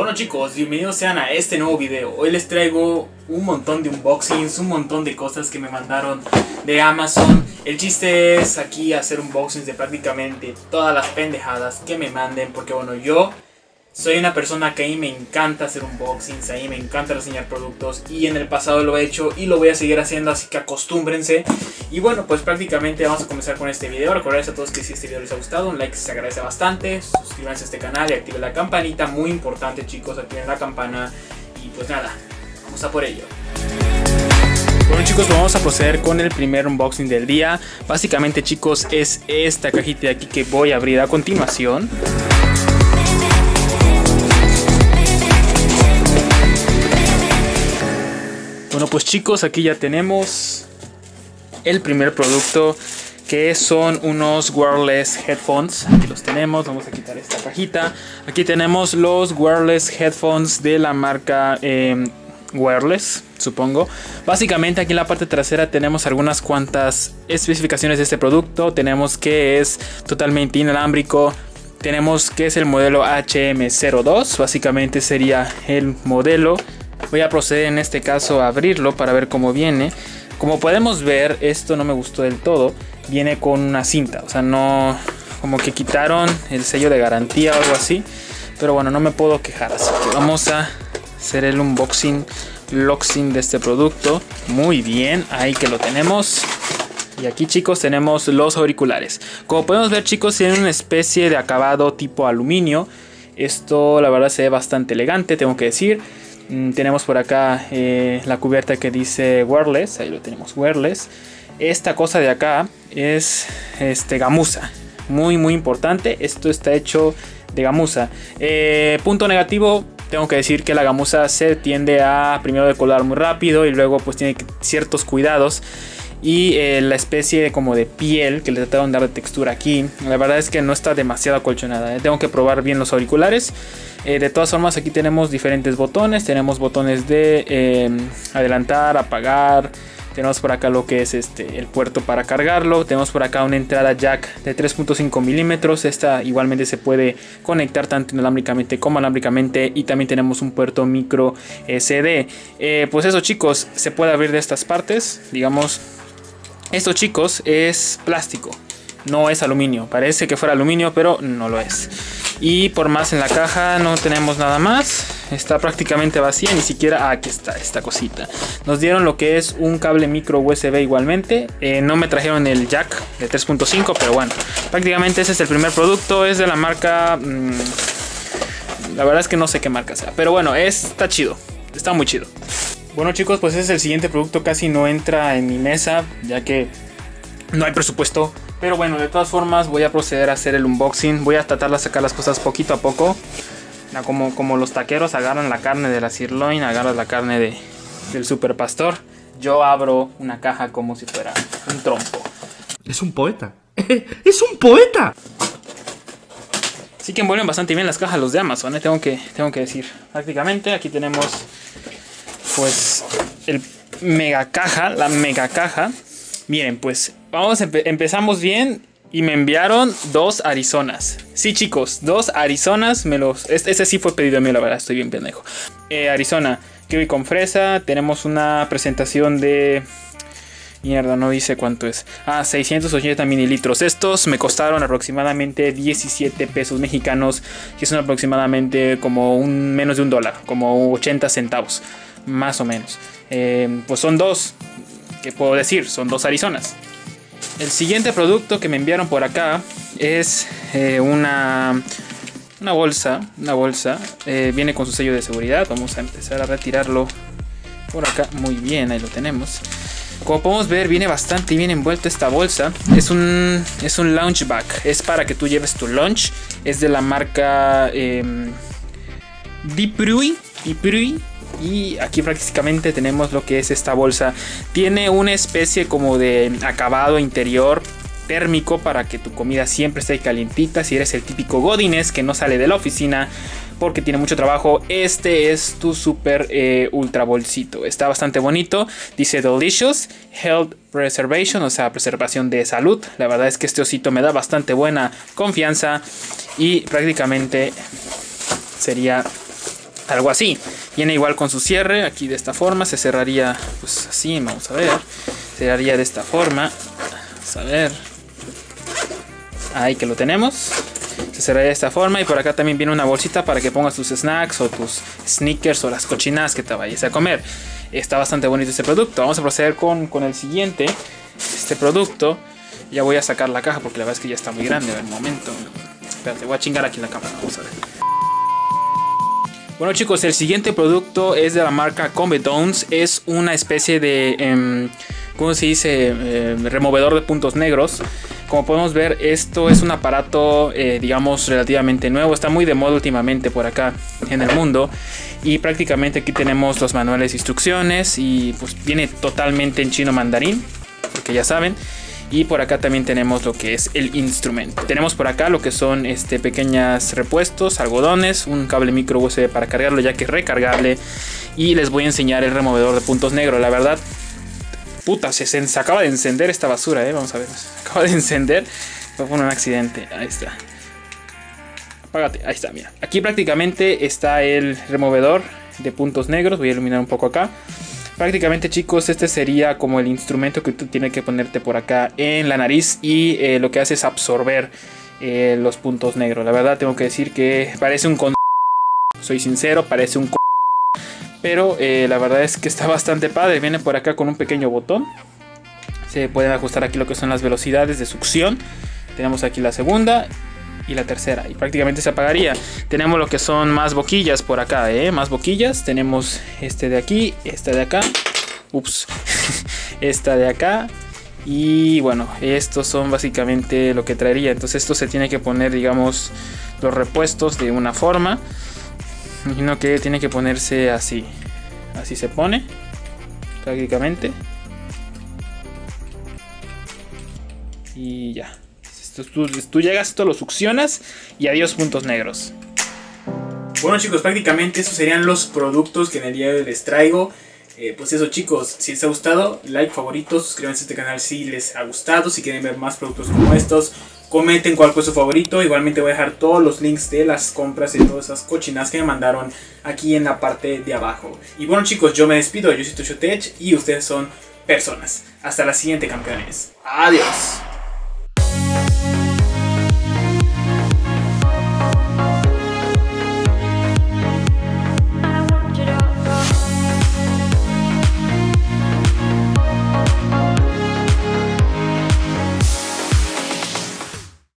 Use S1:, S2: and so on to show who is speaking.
S1: Bueno chicos, bienvenidos sean a este nuevo video. Hoy les traigo un montón de unboxings, un montón de cosas que me mandaron de Amazon. El chiste es aquí hacer unboxings de prácticamente todas las pendejadas que me manden. Porque bueno, yo soy una persona que a mí me encanta hacer unboxings, a mí me encanta reseñar productos y en el pasado lo he hecho y lo voy a seguir haciendo, así que acostúmbrense. Y bueno, pues prácticamente vamos a comenzar con este video. Recordarles a todos que si este video les ha gustado, un like se agradece bastante. Suscríbanse a este canal y activen la campanita, muy importante chicos, activen la campana. Y pues nada, vamos a por ello. Bueno chicos, vamos a proceder con el primer unboxing del día. Básicamente chicos es esta cajita de aquí que voy a abrir a continuación. Pues chicos, aquí ya tenemos el primer producto que son unos wireless headphones. Aquí los tenemos, vamos a quitar esta cajita. Aquí tenemos los wireless headphones de la marca eh, wireless, supongo. Básicamente aquí en la parte trasera tenemos algunas cuantas especificaciones de este producto. Tenemos que es totalmente inalámbrico. Tenemos que es el modelo HM02, básicamente sería el modelo. Voy a proceder en este caso a abrirlo para ver cómo viene. Como podemos ver, esto no me gustó del todo. Viene con una cinta, o sea, no como que quitaron el sello de garantía o algo así. Pero bueno, no me puedo quejar, así que vamos a hacer el unboxing, loxing de este producto. Muy bien, ahí que lo tenemos. Y aquí chicos tenemos los auriculares. Como podemos ver chicos, tienen una especie de acabado tipo aluminio. Esto la verdad se ve bastante elegante, tengo que decir. Mm, tenemos por acá eh, la cubierta que dice wireless, ahí lo tenemos wireless. Esta cosa de acá es este gamuza, muy muy importante. Esto está hecho de gamuza. Eh, punto negativo, tengo que decir que la gamuza se tiende a primero decolar muy rápido y luego pues tiene ciertos cuidados y eh, la especie como de piel que le trataron de dar de textura aquí la verdad es que no está demasiado acolchonada tengo que probar bien los auriculares eh, de todas formas aquí tenemos diferentes botones. Tenemos botones de em, adelantar, apagar. Tenemos por acá lo que es este, el puerto para cargarlo. Tenemos por acá una entrada jack de 3.5 milímetros. Esta igualmente se puede conectar tanto inalámbricamente como alámbricamente. Y también tenemos un puerto micro SD. Eh, pues eso chicos, se puede abrir de estas partes. Digamos, esto chicos es plástico. No es aluminio. Parece que fuera aluminio, pero no lo es. Y por más en la caja no tenemos nada más. Está prácticamente vacía, ni siquiera... Ah, aquí está esta cosita. Nos dieron lo que es un cable micro USB igualmente. Eh, no me trajeron el jack de 3.5, pero bueno. Prácticamente ese es el primer producto. Es de la marca... Mm, la verdad es que no sé qué marca sea. Pero bueno, está chido. Está muy chido. Bueno chicos, pues ese es el siguiente producto. Casi no entra en mi mesa, ya que no hay presupuesto pero bueno, de todas formas voy a proceder a hacer el unboxing. Voy a tratar de sacar las cosas poquito a poco. Como, como los taqueros agarran la carne de la sirloin, agarran la carne de, del super pastor. Yo abro una caja como si fuera un trompo.
S2: Es un poeta. ¡Es un poeta!
S1: Sí que envuelven bastante bien las cajas los de Amazon, ¿eh? tengo, que, tengo que decir. Prácticamente aquí tenemos pues el mega caja, la mega caja. Miren, pues vamos, empezamos bien y me enviaron dos Arizonas. Sí, chicos, dos Arizonas. Me los, ese sí fue pedido a mí, la verdad, estoy bien pendejo. Eh, Arizona, kiwi con fresa. Tenemos una presentación de. Mierda, no dice cuánto es. Ah, 680 mililitros. Estos me costaron aproximadamente 17 pesos mexicanos, que son aproximadamente como un menos de un dólar, como 80 centavos, más o menos. Eh, pues son dos. ¿Qué puedo decir? Son dos Arizonas. El siguiente producto que me enviaron por acá es eh, una, una bolsa. Una bolsa. Eh, viene con su sello de seguridad. Vamos a empezar a retirarlo por acá. Muy bien, ahí lo tenemos. Como podemos ver, viene bastante bien envuelta esta bolsa. Es un, es un bag. Es para que tú lleves tu lunch. Es de la marca eh, Diprui. Y aquí prácticamente tenemos lo que es esta bolsa. Tiene una especie como de acabado interior térmico para que tu comida siempre esté calientita. Si eres el típico Godines que no sale de la oficina porque tiene mucho trabajo, este es tu super eh, ultra bolsito. Está bastante bonito. Dice Delicious Health Preservation, o sea, preservación de salud. La verdad es que este osito me da bastante buena confianza y prácticamente sería algo así. Viene igual con su cierre, aquí de esta forma, se cerraría pues así, vamos a ver. Cerraría de esta forma. Vamos a ver. Ahí que lo tenemos. Se cerraría de esta forma y por acá también viene una bolsita para que pongas tus snacks o tus sneakers o las cochinas que te vayas a comer. Está bastante bonito este producto. Vamos a proceder con, con el siguiente. Este producto. Ya voy a sacar la caja porque la verdad es que ya está muy grande. Ver, un momento. Espérate, voy a chingar aquí en la cámara. Vamos a ver. Bueno chicos, el siguiente producto es de la marca Cometones. Es una especie de, eh, ¿cómo se dice? Eh, removedor de puntos negros. Como podemos ver, esto es un aparato, eh, digamos, relativamente nuevo. Está muy de moda últimamente por acá en el mundo. Y prácticamente aquí tenemos los manuales de instrucciones. Y pues viene totalmente en chino mandarín, porque ya saben. Y por acá también tenemos lo que es el instrumento. Tenemos por acá lo que son este, pequeñas repuestos, algodones, un cable micro USB para cargarlo ya que es recargable. Y les voy a enseñar el removedor de puntos negros. La verdad, puta, se, se acaba de encender esta basura, ¿eh? Vamos a ver. Se acaba de encender. Fue un accidente. Ahí está. Apágate. Ahí está, mira. Aquí prácticamente está el removedor de puntos negros. Voy a iluminar un poco acá. Prácticamente chicos, este sería como el instrumento que tú tienes que ponerte por acá en la nariz y eh, lo que hace es absorber eh, los puntos negros. La verdad tengo que decir que parece un con... Soy sincero, parece un con... Pero eh, la verdad es que está bastante padre. Viene por acá con un pequeño botón. Se pueden ajustar aquí lo que son las velocidades de succión. Tenemos aquí la segunda y la tercera y prácticamente se apagaría. Tenemos lo que son más boquillas por acá ¿eh? más boquillas. Tenemos este de aquí esta de acá. Ups. Esta de acá. Y bueno estos son básicamente lo que traería. Entonces esto se tiene que poner digamos los repuestos de una forma. Imagino que tiene que ponerse así. Así se pone prácticamente. Y ya Tú, tú, llegas, esto lo succionas y adiós puntos negros. Bueno chicos, prácticamente esos serían los productos que en el día de hoy les traigo. Eh, pues eso chicos, si les ha gustado, like, favorito, suscríbanse a este canal si les ha gustado, si quieren ver más productos como estos, comenten cuál fue su favorito, igualmente voy a dejar todos los links de las compras y todas esas cochinas que me mandaron aquí en la parte de abajo. Y bueno chicos, yo me despido, yo soy Tushotech y ustedes son personas. Hasta la siguiente campeones. Adiós.